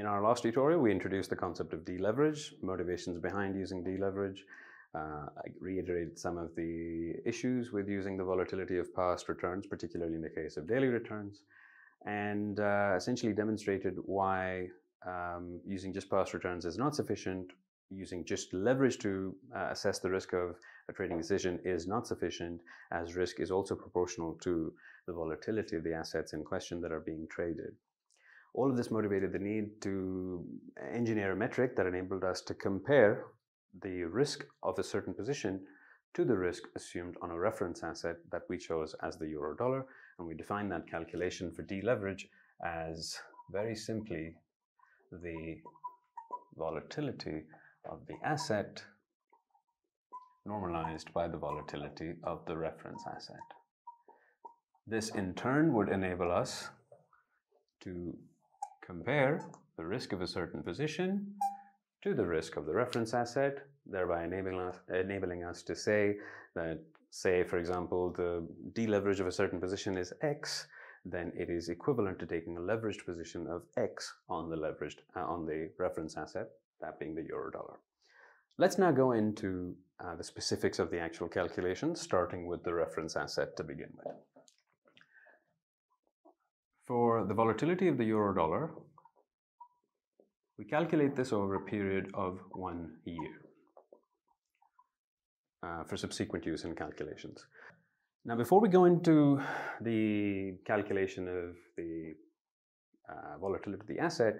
In our last tutorial, we introduced the concept of D-Leverage, motivations behind using D-Leverage. Uh, I reiterated some of the issues with using the volatility of past returns, particularly in the case of daily returns, and uh, essentially demonstrated why um, using just past returns is not sufficient, using just leverage to uh, assess the risk of a trading decision is not sufficient, as risk is also proportional to the volatility of the assets in question that are being traded. All of this motivated the need to engineer a metric that enabled us to compare the risk of a certain position to the risk assumed on a reference asset that we chose as the euro dollar. And we define that calculation for D-Leverage as very simply the volatility of the asset normalized by the volatility of the reference asset. This in turn would enable us to compare the risk of a certain position to the risk of the reference asset, thereby enabling us, enabling us to say that, say, for example, the D-Leverage of a certain position is X, then it is equivalent to taking a leveraged position of X on the leveraged uh, on the reference asset, that being the euro dollar. Let's now go into uh, the specifics of the actual calculation, starting with the reference asset to begin with. For the volatility of the euro dollar, we calculate this over a period of one year uh, for subsequent use in calculations. Now, before we go into the calculation of the uh, volatility of the asset,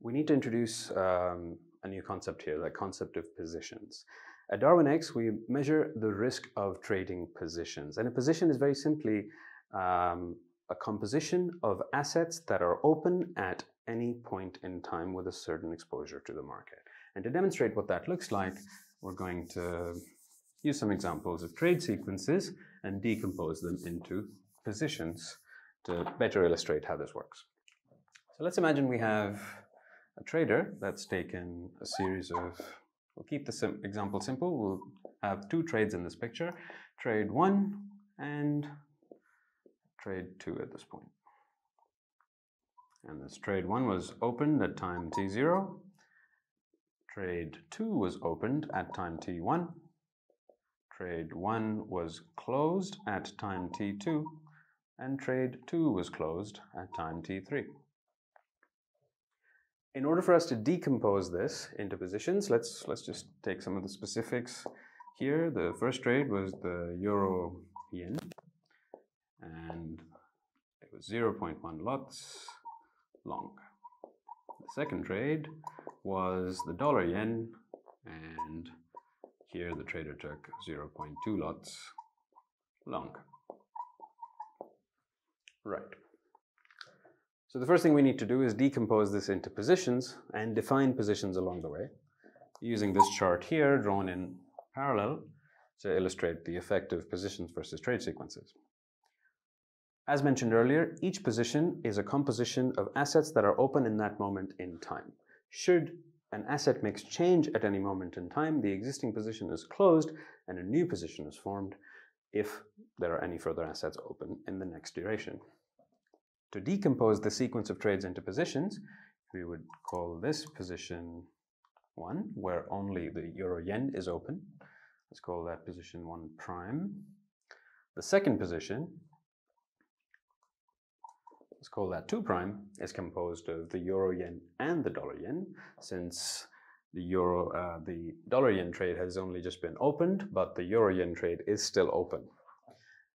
we need to introduce um, a new concept here, the concept of positions. At Darwinex, we measure the risk of trading positions. And a position is very simply um, a composition of assets that are open at any point in time with a certain exposure to the market. And to demonstrate what that looks like, we're going to use some examples of trade sequences and decompose them into positions to better illustrate how this works. So let's imagine we have a trader that's taken a series of, we'll keep the sim example simple, we'll have two trades in this picture, trade one and trade two at this point. And this trade one was opened at time t0. Trade two was opened at time t1. Trade one was closed at time t2. And trade two was closed at time t3. In order for us to decompose this into positions, let's, let's just take some of the specifics here. The first trade was the euro yen was 0.1 lots long. The second trade was the dollar yen and here the trader took 0.2 lots long. Right. So the first thing we need to do is decompose this into positions and define positions along the way using this chart here drawn in parallel to illustrate the effect of positions versus trade sequences. As mentioned earlier, each position is a composition of assets that are open in that moment in time. Should an asset mix change at any moment in time, the existing position is closed and a new position is formed if there are any further assets open in the next duration. To decompose the sequence of trades into positions, we would call this position 1, where only the euro yen is open. Let's call that position 1 prime. The second position let's call that 2 prime, is composed of the euro yen and the dollar yen, since the euro, uh, the dollar yen trade has only just been opened, but the euro yen trade is still open.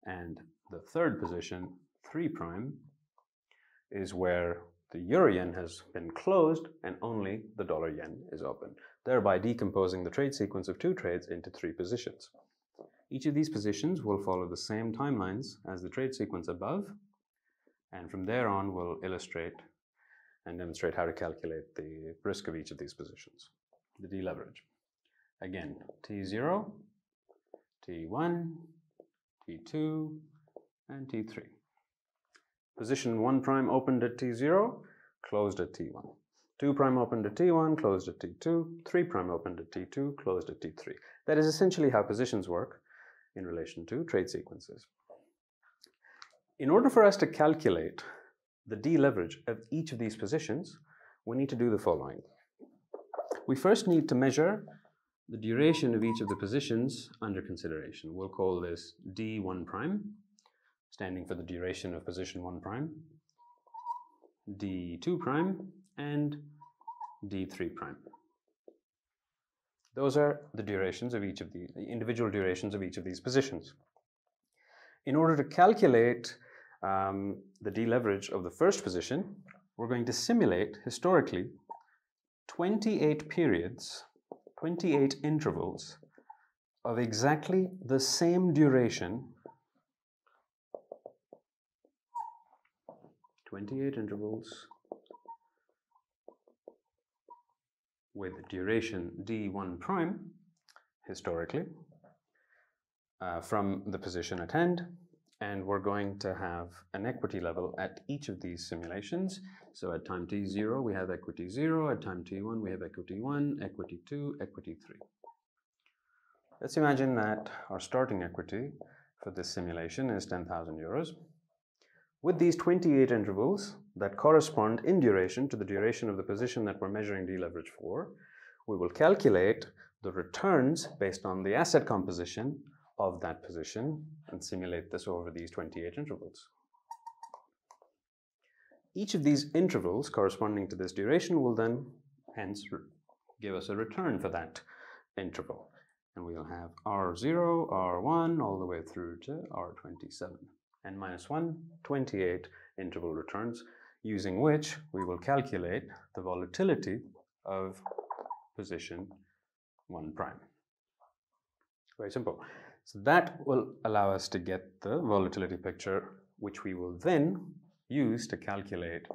And the third position, 3 prime, is where the euro yen has been closed and only the dollar yen is open, thereby decomposing the trade sequence of two trades into three positions. Each of these positions will follow the same timelines as the trade sequence above, and from there on, we'll illustrate and demonstrate how to calculate the risk of each of these positions, the D-Leverage. Again, T0, T1, T2, and T3. Position 1 prime opened at T0, closed at T1. 2 prime opened at T1, closed at T2. 3 prime opened at T2, closed at T3. That is essentially how positions work in relation to trade sequences. In order for us to calculate the D-Leverage of each of these positions, we need to do the following. We first need to measure the duration of each of the positions under consideration. We'll call this D1 prime, standing for the duration of position 1 prime, D2 prime, and D3 prime. Those are the durations of each of the, the individual durations of each of these positions. In order to calculate um, the D-Leverage of the first position, we're going to simulate historically 28 periods, 28 intervals of exactly the same duration. 28 intervals with duration d1 prime historically uh, from the position at hand and we're going to have an equity level at each of these simulations. So at time t0 we have equity 0, at time t1 we have equity 1, equity 2, equity 3. Let's imagine that our starting equity for this simulation is 10,000 euros. With these 28 intervals that correspond in duration to the duration of the position that we're measuring D-Leverage for, we will calculate the returns based on the asset composition of that position and simulate this over these 28 intervals. Each of these intervals corresponding to this duration will then hence give us a return for that interval. And we'll have R0, R1, all the way through to R27. And minus 1, 28 interval returns, using which we will calculate the volatility of position 1 prime. Very simple. So that will allow us to get the volatility picture, which we will then use to calculate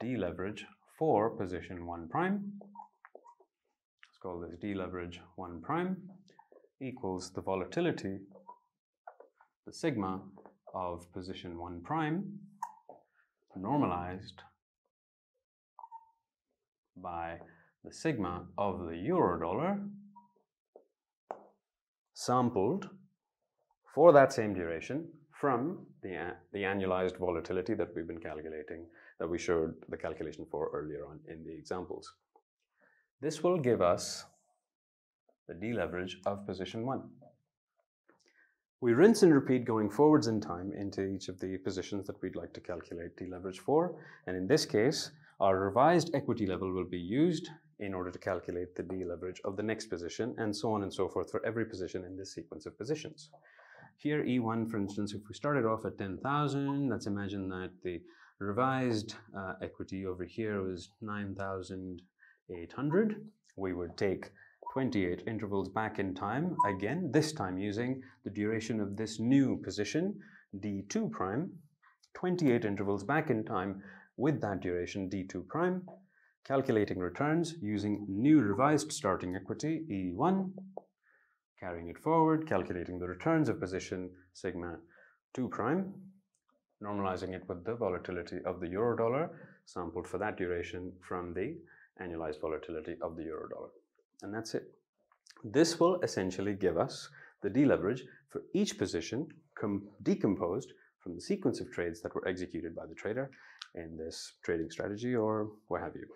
D-Leverage for position 1 prime. Let's call this D-Leverage 1 prime equals the volatility, the sigma of position 1 prime normalized by the sigma of the euro dollar sampled for that same duration from the, the annualized volatility that we've been calculating, that we showed the calculation for earlier on in the examples. This will give us the D-Leverage of position one. We rinse and repeat going forwards in time into each of the positions that we'd like to calculate D-Leverage for. And in this case, our revised equity level will be used in order to calculate the D-Leverage of the next position and so on and so forth for every position in this sequence of positions. Here, E1, for instance, if we started off at 10,000, let's imagine that the revised uh, equity over here was 9,800. We would take 28 intervals back in time, again, this time using the duration of this new position, D2 prime, 28 intervals back in time with that duration, D2 prime, calculating returns using new revised starting equity, E1, Carrying it forward, calculating the returns of position sigma 2 prime, normalizing it with the volatility of the euro dollar sampled for that duration from the annualized volatility of the euro dollar. And that's it. This will essentially give us the D-Leverage for each position decomposed from the sequence of trades that were executed by the trader in this trading strategy or what have you.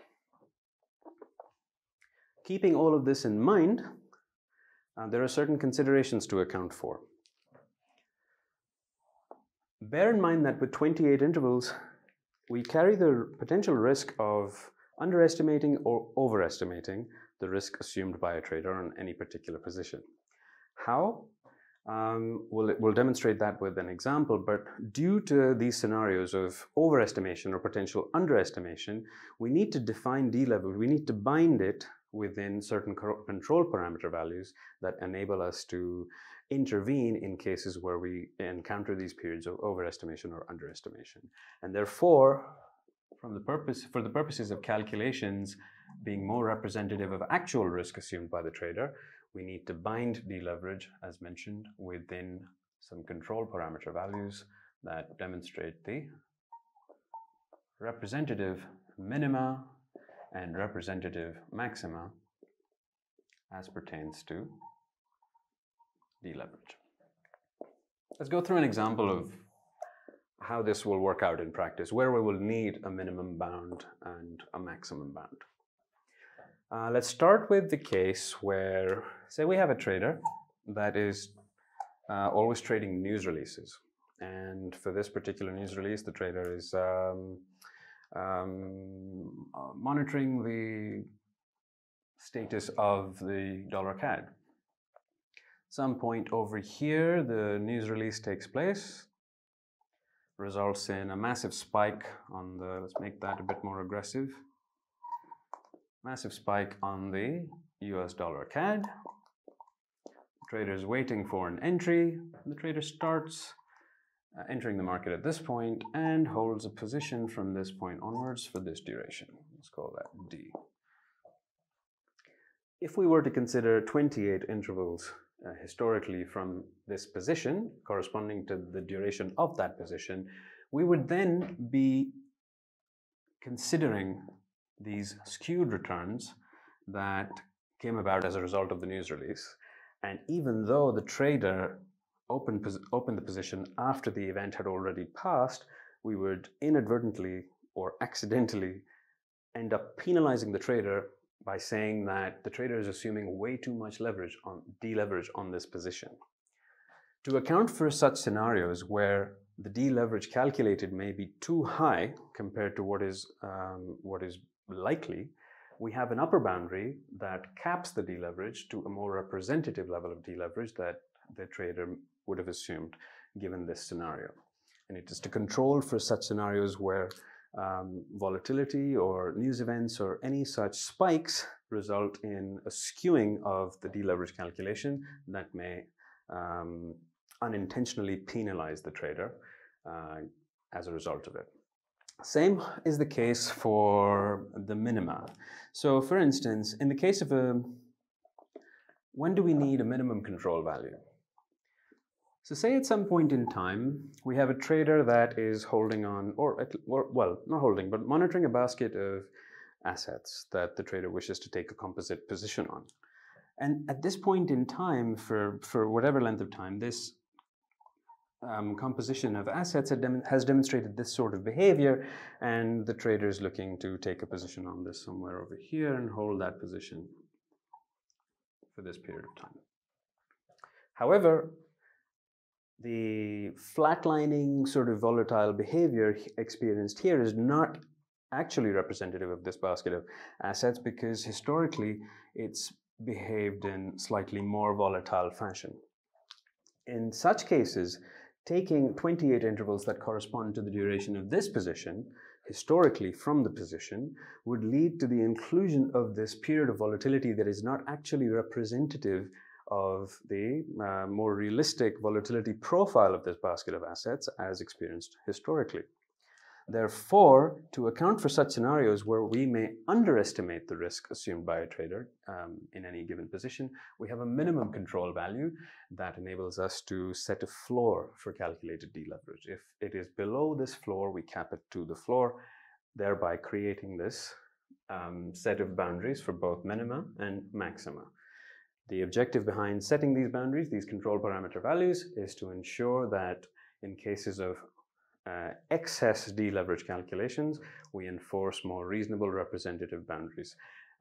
Keeping all of this in mind, uh, there are certain considerations to account for. Bear in mind that with 28 intervals, we carry the potential risk of underestimating or overestimating the risk assumed by a trader on any particular position. How? Um, we'll, we'll demonstrate that with an example, but due to these scenarios of overestimation or potential underestimation, we need to define D-level, we need to bind it within certain control parameter values that enable us to intervene in cases where we encounter these periods of overestimation or underestimation. And therefore, from the purpose, for the purposes of calculations being more representative of actual risk assumed by the trader, we need to bind D-Leverage, as mentioned, within some control parameter values that demonstrate the representative minima and representative maxima as pertains to D-Leverage. Let's go through an example of how this will work out in practice, where we will need a minimum bound and a maximum bound. Uh, let's start with the case where, say, we have a trader that is uh, always trading news releases. And for this particular news release, the trader is um, um, uh, monitoring the status of the dollar CAD. Some point over here, the news release takes place, results in a massive spike on the, let's make that a bit more aggressive, massive spike on the US dollar CAD. The trader is waiting for an entry. The trader starts uh, entering the market at this point and holds a position from this point onwards for this duration. Let's call that D. If we were to consider 28 intervals uh, historically from this position, corresponding to the duration of that position, we would then be considering these skewed returns that came about as a result of the news release. And even though the trader opened, opened the position after the event had already passed, we would inadvertently or accidentally end up penalizing the trader by saying that the trader is assuming way too much leverage on D-Leverage on this position. To account for such scenarios where the D-Leverage calculated may be too high compared to what is um, what is likely, we have an upper boundary that caps the D-Leverage to a more representative level of D-Leverage that the trader would have assumed given this scenario. And it is to control for such scenarios where um, volatility or news events or any such spikes result in a skewing of the D-Leverage calculation that may um, unintentionally penalize the trader uh, as a result of it. Same is the case for the minima. So for instance, in the case of a, when do we need a minimum control value? So say at some point in time, we have a trader that is holding on, or, or, well, not holding, but monitoring a basket of assets that the trader wishes to take a composite position on. And at this point in time, for, for whatever length of time, this um, composition of assets has demonstrated this sort of behavior, and the trader is looking to take a position on this somewhere over here and hold that position for this period of time. However, the flatlining sort of volatile behavior experienced here is not actually representative of this basket of assets because historically it's behaved in slightly more volatile fashion. In such cases, taking 28 intervals that correspond to the duration of this position, historically from the position, would lead to the inclusion of this period of volatility that is not actually representative of the uh, more realistic volatility profile of this basket of assets as experienced historically. Therefore, to account for such scenarios where we may underestimate the risk assumed by a trader um, in any given position, we have a minimum control value that enables us to set a floor for calculated D-Leverage. If it is below this floor, we cap it to the floor, thereby creating this um, set of boundaries for both minima and maxima. The objective behind setting these boundaries, these control parameter values, is to ensure that in cases of uh, excess D-Leverage calculations, we enforce more reasonable representative boundaries,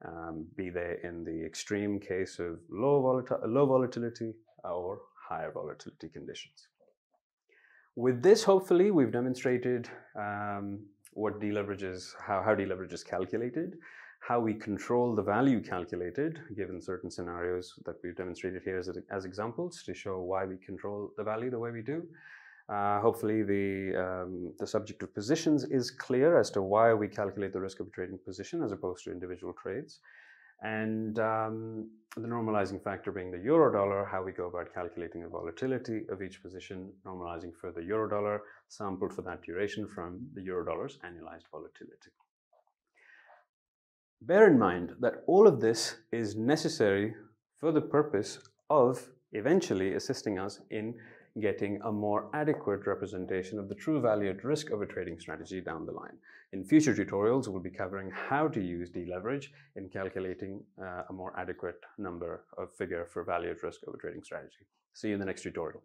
um, be they in the extreme case of low, low volatility or higher volatility conditions. With this, hopefully, we've demonstrated um, what D-Leverage is, how, how D-Leverage is calculated, how we control the value calculated given certain scenarios that we've demonstrated here as, as examples to show why we control the value the way we do. Uh, hopefully the, um, the subject of positions is clear as to why we calculate the risk of a trading position as opposed to individual trades. And um, the normalizing factor being the euro dollar, how we go about calculating the volatility of each position, normalizing for the euro dollar sampled for that duration from the euro dollar's annualized volatility. Bear in mind that all of this is necessary for the purpose of eventually assisting us in getting a more adequate representation of the true value at risk of a trading strategy down the line. In future tutorials, we'll be covering how to use D-Leverage in calculating uh, a more adequate number of figure for value at risk of a trading strategy. See you in the next tutorial.